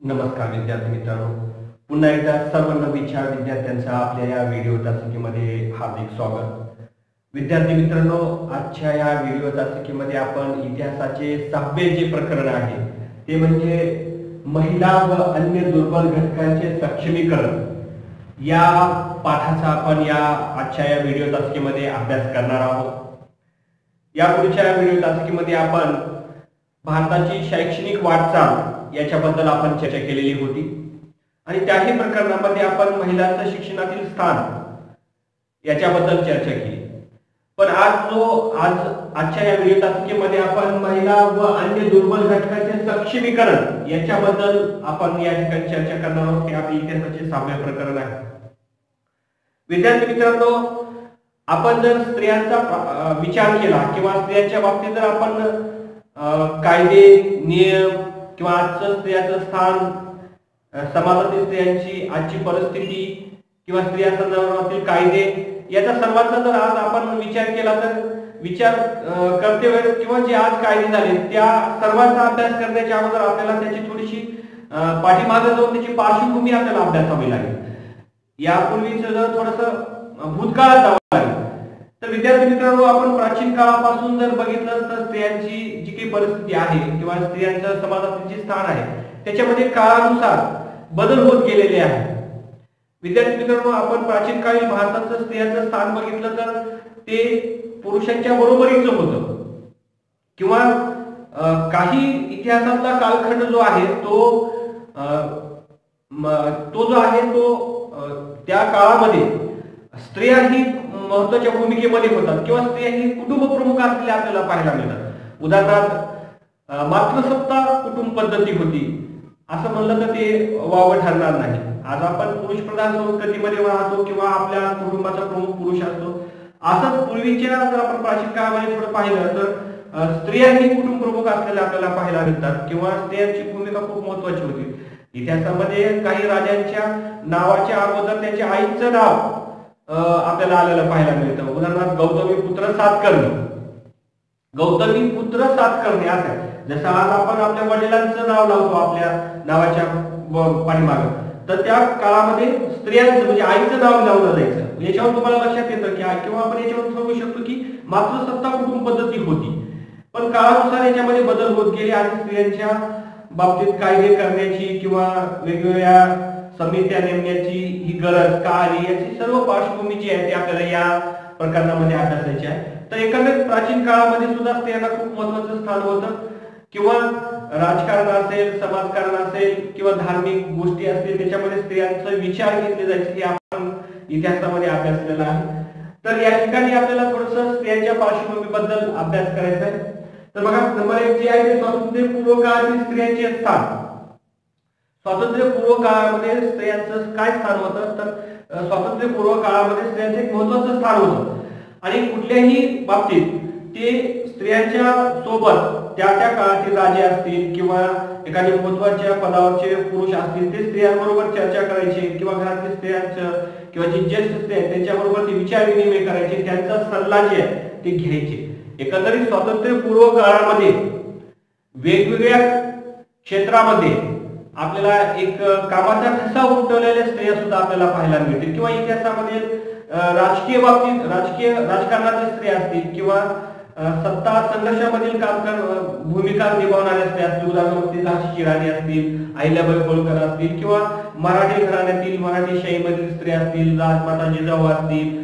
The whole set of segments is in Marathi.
नमस्कार विद्यार्थी मित्रांनो. पुन्हा एकदा सर्व नवीच्या विद्यार्थ्यांचं आपल्या या व्हिडिओ तासिकेमध्ये हार्दिक स्वागत. विद्यार्थी मित्रांनो आजच्या या व्हिडिओ तासिकेमध्ये आपण इतिहासाचे सहावे जे प्रकरण आहे ते म्हणजे महिला व अन्य दुर्बल घटकांचे सक्षमीकरण. या पाठाचा आपण या आजच्या या व्हिडिओ तासिकेमध्ये अभ्यास करणार आहोत. या पुढच्या व्हिडिओ तासिकेमध्ये आपण भारताची शैक्षणिक वाटचाल याच्याबद्दल आपण चर्चा केलेली होती. आणि त्याही प्रकरणामध्ये आपण महिलांचं शिक्षणातील स्थान याच्याबद्दल चर्चा केली. पण आज जो आज आजच्या या व्हिडिओ तासिकेमध्ये आपण महिला व अन्य दुर्बल घटकांचे सक्षमीकरण याच्याबद्दल आपण या ठिकाणी चर्चा करणार आहोत हे आपल्या इतिहासाचे साम्य प्रकरण आहे. विद्यार्थी मित्रांनो आपण जर स्त्रियांचा विचार केला किंवा स्त्रियांच्या बाबतीत जर आपण अं, कायदे नियम किंवा आजचं स्त्रियाचं स्थान समाजातील स्त्रियांची आजची परिस्थिती किंवा स्त्रिया संदर्भातील कायदे याचा सर्वांचा जर आज आपण विचार केला तर विचार करते वेळेस किंवा जे आज कायदे झाले त्या सर्वांचा अभ्यास करण्याच्या अगोदर आपल्याला त्याची थोडीशी पाठीमागे जाऊन त्याची पार्श्वभूमी आपल्याला अभ्यासावी लागेल. यापूर्वीच जर थोडस भूतकाळात जावं लागेल विद्यार्थी मित्रांनो आपण प्राचीन काळापासून जर बघितलं तर स्त्रियांची जी काही परिस्थिती आहे किंवा स्त्रियांचं समाजातील जे स्थान आहे त्याच्यामध्ये काळानुसार बदल होत गेलेले आहे विद्यार्थी मित्रांनो आपण प्राचीन काळी भारताचं स्त्रियांचं स्थान बघितलं तर ते पुरुषांच्या बरोबरीचं होतं. किंवा काही इतिहासातला कालखंड जो आहे तो अं, तो जो आहे तो त्या काळामध्ये स्त्रिया ही महत्त्वाच्या भूमिकेमध्ये होतात किंवा स्त्रिया ही कुटुंब प्रमुख असलेल्या आपल्याला पाहायला मिळतात. उदाहरणार्थ मातृसत्ता कुटुंब पद्धती होती. असं म्हणलं तर ते वावं ठरणार नाही. आज आपण पुरुष प्रधान संस्कृतीमध्ये राहतो किंवा आपल्या कुटुंबाचा प्रमुख पुरुष असतो. असंच पूर्वीच्या जर आपण प्राचीन काळामध्ये थोडं पाहिलं तर अं, स्त्रिया ही कुटुंब प्रमुख असलेल्या आपल्याला पाहायला मिळतात किंवा स्त्रियांची भूमिका खूप महत्वाची होती. इतिहासामध्ये काही राजांच्या नावाच्या अगोदर त्यांच्या आईचं नाव आपल्याला आलेलं पाहायला मिळतं. उदाहरणार्थ गौतमी पुत्र सातकर्णी गौतमी पुत्र सातकर्णी असं आहे. जसं आज आपण आपल्या वडिलांचं नाव लावतो आपल्या नावाच्या पाठीमाग. तर त्या काळामध्ये स्त्रियांचं म्हणजे आईचं नाव लावलं जायचं. याच्यावर तुम्हाला लक्षात येतं की किंवा आपण याच्यावर सांगू शकतो की मातृसत्ता कुटुंब पद्धती होती. पण काळानुसार याच्यामध्ये बदल होत गेले आणि स्त्रियांच्या बाबतीत कायदे करण्याची किंवा वेगवेगळ्या समित्या नेमण्याची ही गरज का आली याची सर्व पार्श्वभूमी जी आहे ती आपल्याला या प्रकरणामध्ये अभ्यासायची आहे. तर एकंदरीत प्राचीन काळामध्ये सुद्धा स्त्रियांना खूप महत्वाचं स्थान होतं. किंवा राजकारण असेल समाजकारण असेल किंवा धार्मिक गोष्टी असतील त्याच्यामध्ये स्त्रियांचा विचार घेतले जायचे हे आपण इतिहासामध्ये अभ्यासलेलं आहे. तर या ठिकाणी आपल्याला थोडस स्त्रियांच्या पार्श्वभूमीबद्दल अभ्यास करायचा आहे. तर बघा नंबर एक जे आहे ते स्वातंत्र्यपूर्व काळातील स्त्रियांचे स्थान. स्वातंत्र्यपूर्व काळामध्ये स्त्रियांचं काय स्थान होतं? तर स्वातंत्र्यपूर्व काळामध्ये स्त्रियांचं एक महत्वाचं स्थान होतं. आणि कुठल्याही बाबतीत ते स्त्रियांच्या सोबत त्या त्या काळातील राजे असतील किंवा एखाद्या महत्त्वाच्या पदावरचे पुरुष असतील ते स्त्रियांबरोबर चर्चा करायचे किंवा घरातील स्त्रियांचं किंवा जे ज्येष्ठ स्त्री आहेत त्यांच्याबरोबर ते विचार विनिमय करायचे त्यांचा सल्ला जे आहे ते घ्यायचे. एकंदरीत स्वातंत्र्यपूर्व काळामध्ये वेगवेगळ्या क्षेत्रामध्ये आपल्याला एक कामाचा ठसा उमटवलेल्या स्त्रिया सुद्धा आपल्याला पाहायला मिळतील. किंवा इतिहासामध्ये राजकीय बाबतीत राजकीय राजकारणातील स्त्रिया असतील किंवा सत्ता संघर्षामधील काम कर भूमिका निभावणाऱ्या स्त्रिया असतील उदाहरणार्थ झाशीची राणी असतील अहिल्याबाई होळकर असतील किंवा मराठी घराण्यातील मराठी शाहीमधील स्त्रिया असतील राजमाता जिजाऊ असतील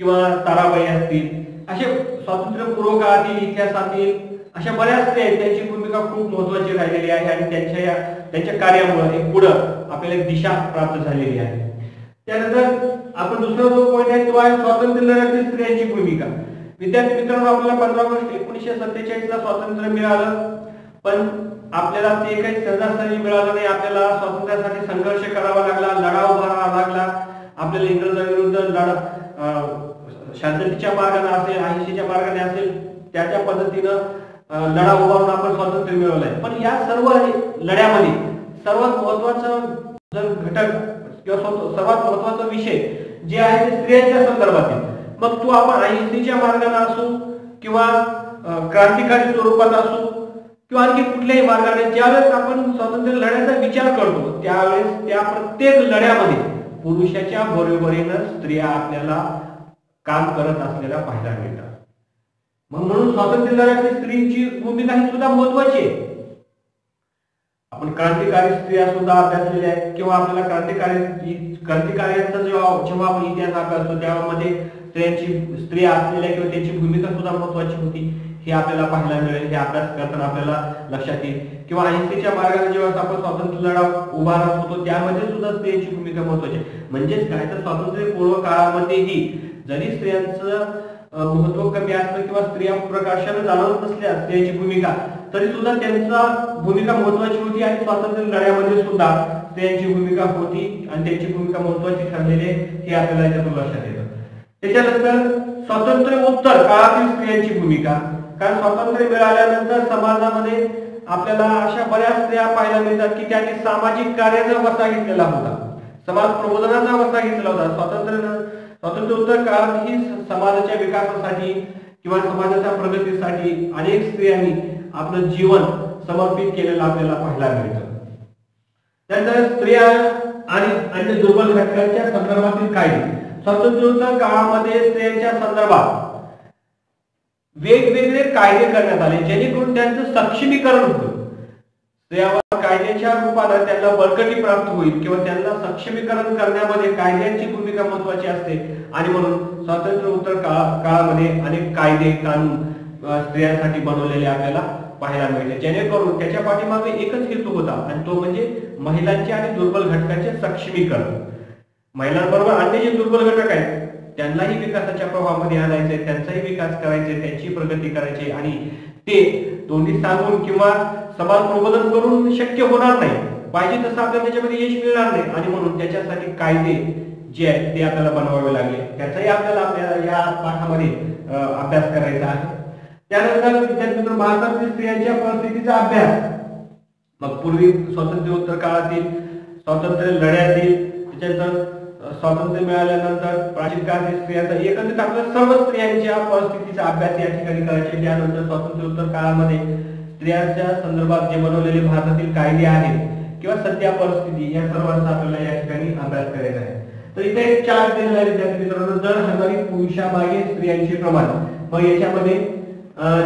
किंवा ताराबाई असतील. असे स्वातंत्र्यपूर्व काळातील इतिहासातील अशा बऱ्याच आहेत त्यांची भूमिका खूप महत्वाची राहिलेली आहे आणि त्यांच्या या त्यांच्या कार्यामुळे एक पुढं आपल्याला एक दिशा प्राप्त झालेली आहे. त्यानंतर आपण दुसरा जो पॉईंट आहे तो आहे स्वातंत्र्य लढ्यातील स्त्रियांची भूमिका. विद्यार्थी मित्रांनो आपल्याला पंधरा ऑगस्ट एकोणीसशे सत्तेचाळीस ला स्वातंत्र्य मिळालं पण आपल्याला ते काही सहजासहजी मिळालं नाही. आपल्याला स्वातंत्र्यासाठी संघर्ष करावा लागला लढा उभारावा लागला. आपल्याला इंग्रजांविरुद्ध लढा शांततेच्या मार्गाने असेल अहिंसेच्या मार्गाने असेल त्या त्या पद्धतीनं लढा उभारून आपण स्वातंत्र्य मिळवलंय. पण या सर्व लढ्यामध्ये सर्वात महत्वाचं जर घटक किंवा सर्वात महत्त्वाचा विषय जे आहे ते स्त्रियांच्या संदर्भातील. मग तो आपण अहिंसेच्या मार्गाने असू किंवा क्रांतिकारी स्वरूपात असू किंवा आणखी कुठल्याही मार्गाने ज्यावेळेस आपण स्वातंत्र्य लढ्याचा विचार करतो त्यावेळेस त्या प्रत्येक लढ्यामध्ये पुरुषाच्या बरोबरीनं स्त्रिया आपल्याला काम करत असलेल्या पाहायला मिळतात. मग म्हणून स्वातंत्र्य लढ्यातली स्त्रीची भूमिका ही सुद्धा महत्वाची आहे. आपण क्रांतिकारी स्त्रिया सुद्धा अभ्यासलेल्या आहेत किंवा आपल्याला क्रांतिकारी क्रांतिकार्यांचा जेव्हा जेव्हा आपण इतिहास अभ्यासतो त्यामध्ये स्त्रियांची स्त्रिया असलेल्या किंवा त्यांची भूमिका सुद्धा महत्वाची होती हे आपल्याला पाहायला मिळेल हे अभ्यास करताना आपल्याला लक्षात येईल. किंवा अहिंसेच्या मार्गाने जेव्हा आपण स्वातंत्र्य लढा उभारत होतो त्यामध्ये सुद्धा स्त्रियांची भूमिका महत्वाची म्हणजेच काय? तर स्वातंत्र्य पूर्व काळामध्येही जरी स्त्रियांचं महत्त्व कमी असतं किंवा स्त्रिया प्रकाशाला जाणवत नसल्या स्त्रियांची भूमिका तरी सुद्धा त्यांचा भूमिका महत्वाची होती आणि स्वातंत्र्य लढ्यामध्ये सुद्धा स्त्रियांची भूमिका होती आणि त्यांची भूमिका महत्वाची ठरलेली हे आपल्याला याच्यातून लक्षात येतं. त्याच्यानंतर स्वातंत्र्य उत्तर काळातील स्त्रियांची भूमिका. कारण स्वातंत्र्य मिळाल्यानंतर समाजामध्ये आपल्याला अशा बऱ्याच स्त्रिया पाहायला मिळतात की त्यांनी सामाजिक कार्याचा वसा घेतलेला होता. समाज प्रबोधनाचा वसा घेतला होता. स्वातंत्र्य स्वातंत्र्योत्तर काळातही समाजाच्या विकासासाठी किंवा समाजाच्या प्रगतीसाठी अनेक स्त्रियांनी आपलं जीवन समर्पित केलेलं आपल्याला पाहायला मिळतं. त्यानंतर स्त्रिया आणि अन्य दुर्बल घटकांच्या संदर्भातील कायदे. स्वातंत्र्योत्तर काळामध्ये स्त्रियांच्या संदर्भात वेगवेगळे कायदे करण्यात आले जेणेकरून त्यांचं सक्षमीकरण होतं. स्त्रियावर कायद्याच्या रूपानं त्यांना बळकटी प्राप्त होईल किंवा त्यांना सक्षमीकरण करण्यामध्ये कायद्यांची भूमिका महत्वाची असते. आणि म्हणून स्वातंत्र्य उत्तर काळामध्ये अनेक कायदे कानून स्त्रियांसाठी बनवलेले आपल्याला पाहायला मिळते. जेणेकरून त्याच्या पाठीमागे एकच हेतू होता आणि तो म्हणजे महिलांचे आणि दुर्बल घटकांचे सक्षमीकरण. महिलांबरोबर अन्य जे दुर्बल घटक आहेत त्यांनाही विकासाच्या प्रवाहामध्ये आणायचे त्यांचाही विकास करायचे त्यांची प्रगती करायची आणि ते दोन्ही सांगून किंवा समाज प्रबोधन करून शक्य होणार नाही. पाहिजे तसं आपल्याला त्याच्यामध्ये यश मिळणार नाही. आणि म्हणून त्याच्यासाठी कायदे जे आहेत ते आपल्याला बनवावे लागले. त्याचाही आपल्याला आपल्याला या पाठामध्ये अभ्यास करायचा आहे. त्यानंतर विद्यार्थी भारतातील स्त्रियांच्या परिस्थितीचा अभ्यास. मग पूर्वी स्वातंत्र्योत्तर काळातील स्वातंत्र्य लढ्यातील त्याच्यानंतर स्वातंत्र्य मिळाल्यानंतर प्राचीन काळातील स्त्रियांचा एकत्रित आपल्या सर्व स्त्रियांच्या परिस्थितीचा अभ्यास या ठिकाणी करायचे. त्यानंतर स्वातंत्र्योत्तर काळामध्ये स्त्रियांच्या संदर्भात जे बनवलेले भारतातील कायदे आहेत किंवा सध्या परिस्थिती या सर्वांचा आपल्याला या ठिकाणी अभ्यास करायचा आहे. तर इथे एक चार दिलेला विद्यार्थी मित्रांनो दर हजारी पुरुषामागे स्त्रियांचे प्रमाण. मग याच्यामध्ये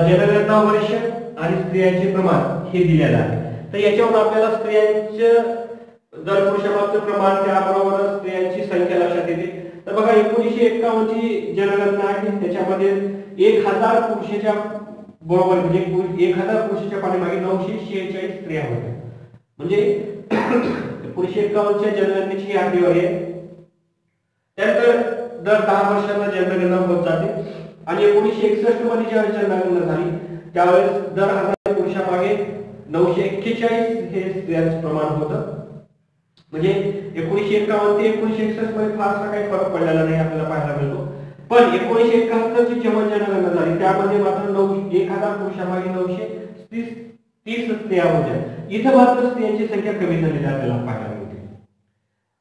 जनगणना वर्ष आणि स्त्रियांचे प्रमाण हे दिलेलं आहे. तर याच्यावर आपल्याला स्त्रियांचे दर पुरुषामागचं प्रमाण त्याबरोबर एकोणीशे एक्कावन्नची जनगणना आहे. त्याच्यामध्ये एक हजार पुरुषाच्या बरोबर म्हणजे एक हजार पुरुषाच्या पाठीमागे नऊशे शेहेचाळीस स्त्रिया होत्या. म्हणजे एकोणीशे एक्कावन्नच्या जनगणनेची ही आकडेवारी आहे. त्यानंतर दर दहा वर्षांना जनगणना होत जाते. आणि एकोणीशे एकसष्टमध्ये ज्यावेळेस जनगणना झाली त्यावेळेस दर हजार पुरुषामागे नऊशे एक्केचाळीस हे स्त्रियांचं प्रमाण होतं. म्हणजे एकोणीशे एकावन्न ते एकोणीशे एकसष्टमध्ये फारसा काही फरक पडलेला नाही आपल्याला पाहायला मिळतो. पण एकोणीशे एकाहत्तर ची जेव्हा जनगणना झाली त्यामध्ये मात्र नऊ एक हजार पुरुषामागे नऊशे तीस तीस स्त्रिया होत्या. इथं मात्र स्त्रियांची संख्या कमी झालेली आपल्याला पाहायला मिळते.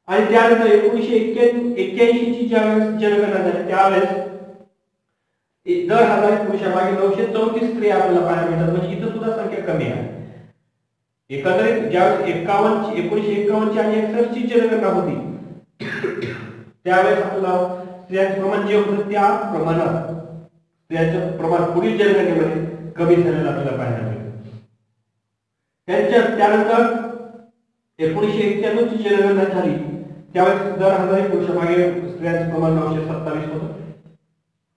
आणि त्यानंतर एकोणीशे एक्क्याऐंशी ची ज्यावेळेस जनगणना झाली त्यावेळेस दर हजार पुरुषामागे नऊशे चौतीस स्त्रिया आपल्याला पाहायला मिळतात. म्हणजे इथं सुद्धा संख्या कमी आहे. एकंदरीत ज्यावेळेस एकावन्न एकोणीशे एकावन्नची आणि एकसष्टची जनगणना होती त्यावेळेस आपलं स्त्रियांचं प्रमाण जे होतं त्या प्रमाणात स्त्रियांचं प्रमाण पुढील जनगणनेमध्ये कमी झालेलं आपल्याला पाहायला मिळेल. त्यांच्या त्यानंतर एकोणीशे एक्क्याण्णव ची जनगणना झाली त्यावेळेस दर हजार पुरुषामागे स्त्रियांचं प्रमाण नऊशे सत्तावीस होतं.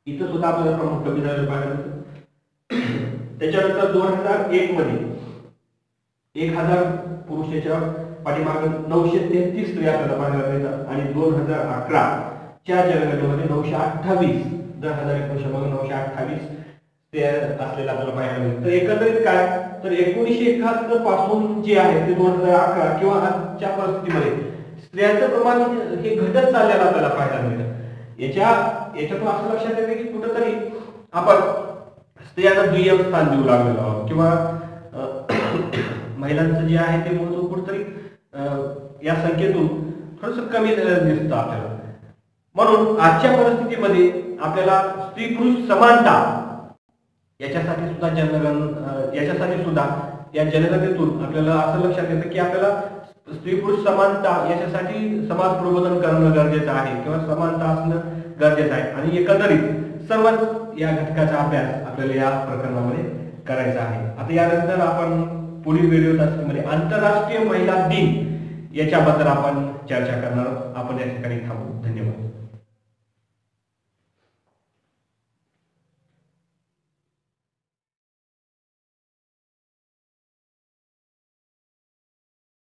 इथं सुद्धा आपल्याला प्रमाण कमी झालेलं पाहायला मिळतं. त्याच्यानंतर दोन हजार एक मध्ये एक हजार पुरुषाच्या पाठीमाग नऊशे तेहतीस स्त्रिया पाहायला मिळतात आणि दोन हजार अकरा च्या जनगणनेमध्ये नऊशे अठ्ठावीस दर हजार एकोणीशे मग नऊशे अठ्ठावीस असलेला आपल्याला पाहायला मिळतं. तर एकंदरीत काय? तर एकोणीशे एकाहत्तरपासून जे आहे ते दोन हजार अकरा किंवा आजच्या परिस्थितीमध्ये स्त्रियांचं प्रमाण हे घटत चाललेलं आपल्याला पाहायला मिळतं. याच्या याच्यातून असं लक्षात येतं की कुठंतरी आपण स्त्रियांना दुय्यम स्थान देऊ लागलेलो आहोत किंवा महिलांचं जे आहे ते महत्त्व कुठतरी या संख्येतून थोडस कमी झालेलं दिसतं आपल्याला. म्हणून आजच्या परिस्थितीमध्ये आपल्याला स्त्री पुरुष समानता याच्यासाठी सुद्धा जनगण याच्यासाठी सुद्धा या जनगणनेतून आपल्याला असं लक्षात येतं की आपल्याला स्त्री पुरुष समानता याच्यासाठी समाज प्रबोधन करणं गरजेचं आहे किंवा समानता असणं गरजेचं आहे. आणि एकंदरीत सर्वच या घटकाचा अभ्यास आपल्याला या प्रकरणामध्ये करायचा आहे. आता यानंतर आपण पुढील व्हिडिओ म्हणजे आंतरराष्ट्रीय महिला दिन याच्याबद्दल आपण चर्चा करणार आहोत. आपण या ठिकाणी थांबू. धन्यवाद.